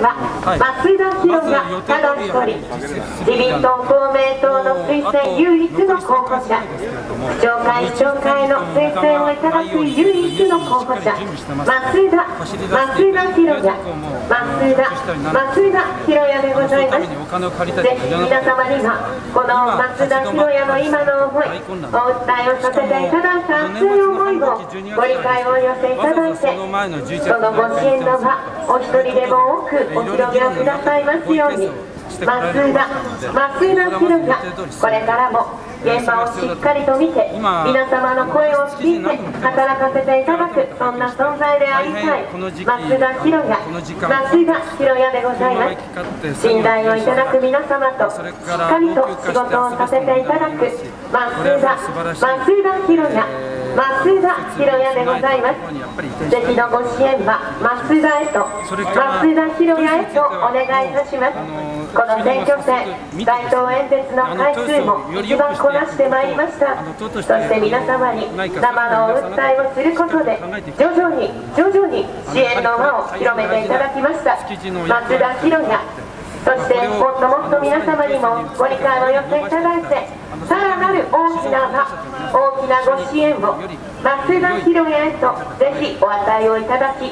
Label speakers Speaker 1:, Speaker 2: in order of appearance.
Speaker 1: は増田博也ただ一人自民党公明党の推薦唯一の候補者区長会市長会の推薦をいただく唯一の候補者増田増田博也増田増田博也でございますぜひ皆様にはこの増田博也の今の思いお訴えをさせていただいた熱い思いをご理解をお寄せいただいてそのご支援の場お一人でも多くお広げをくださいますように。増田増田博也これからも現場をしっかりと見て皆様の声を聞いて働かせていただくそんな存在でありたい増田博也増田博也でございます。信頼をいただく皆様としっかりと仕事をさせていただく増田増田博也増田博也でございます。ぜひのご支援は増田へと増田博也へとお願いいたします。この選挙戦街頭演説の回数も一番こなしてまいりました。そして皆様に生のお訴えをすることで徐々に徐々に支援の輪を広めていただきました。増田博也そしてもっともっと皆様にもご理解を寄せいただいてさらなる大きな大きなご支援を松田広也へとぜひお与えをいただき